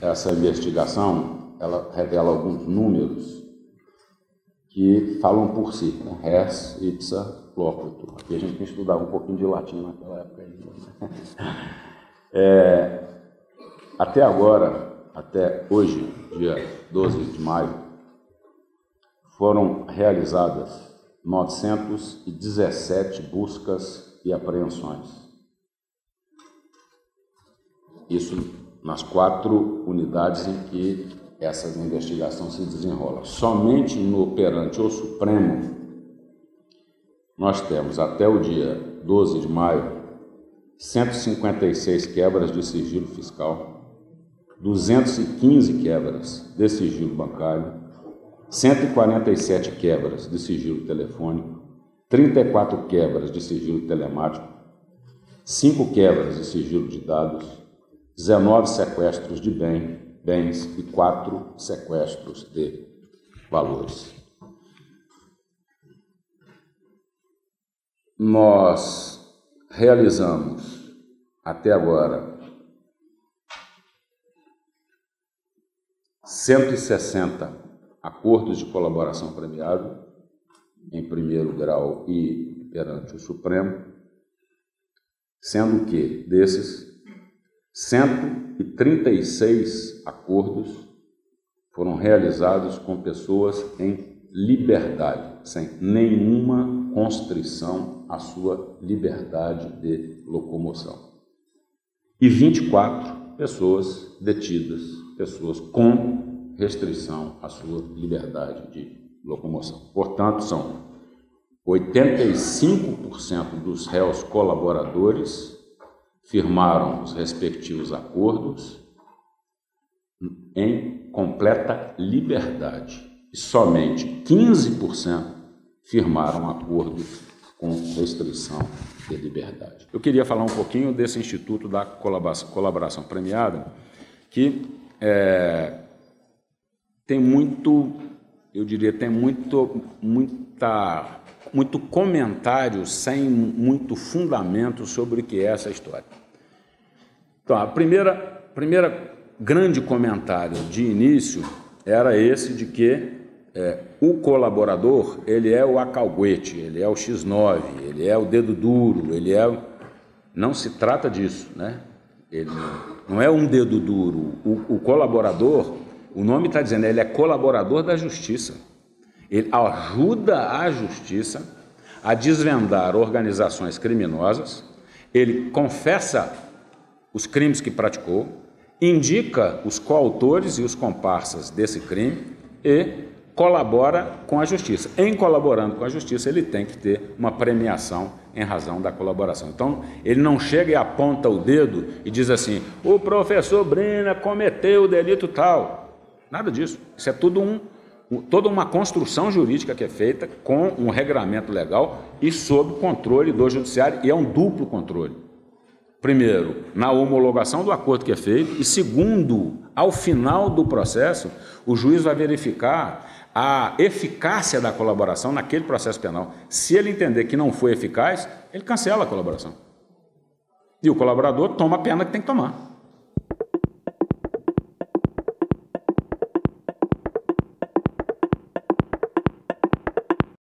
essa investigação ela revela alguns números que falam por si, né? res, ipsa, loquitur. Aqui a gente estudava um pouquinho de latim naquela época ainda. Né? É, até agora, até hoje, dia 12 de maio, foram realizadas 917 buscas e apreensões. Isso nas quatro unidades em que essa investigação se desenrola. Somente no perante o Supremo, nós temos até o dia 12 de maio 156 quebras de sigilo fiscal, 215 quebras de sigilo bancário, 147 quebras de sigilo telefônico, 34 quebras de sigilo telemático, 5 quebras de sigilo de dados, 19 sequestros de bem, bens e 4 sequestros de valores. Nós realizamos até agora 160 acordos de colaboração premiado em primeiro grau e perante o Supremo, sendo que desses 136 acordos foram realizados com pessoas em liberdade, sem nenhuma constrição à sua liberdade de locomoção. E 24 pessoas detidas, pessoas com restrição à sua liberdade de locomoção. Portanto, são 85% dos réus colaboradores firmaram os respectivos acordos em completa liberdade e somente 15% firmaram acordos com restrição de liberdade. Eu queria falar um pouquinho desse Instituto da Colaboração Premiada, que é, tem muito, eu diria, tem muito, muita, muito comentário sem muito fundamento sobre o que é essa história. Então, a primeira, primeira grande comentário de início era esse de que é, o colaborador ele é o acalguete, ele é o X9, ele é o dedo duro, ele é. Não se trata disso, né? Ele não é um dedo duro. O, o colaborador, o nome está dizendo, ele é colaborador da justiça. Ele ajuda a justiça a desvendar organizações criminosas, ele confessa os crimes que praticou, indica os coautores e os comparsas desse crime e colabora com a justiça. Em colaborando com a justiça, ele tem que ter uma premiação em razão da colaboração. Então, ele não chega e aponta o dedo e diz assim: o professor Brina cometeu o delito tal. Nada disso. Isso é tudo um, toda uma construção jurídica que é feita com um regramento legal e sob controle do judiciário, e é um duplo controle. Primeiro, na homologação do acordo que é feito, e segundo, ao final do processo, o juiz vai verificar a eficácia da colaboração naquele processo penal. Se ele entender que não foi eficaz, ele cancela a colaboração. E o colaborador toma a pena que tem que tomar.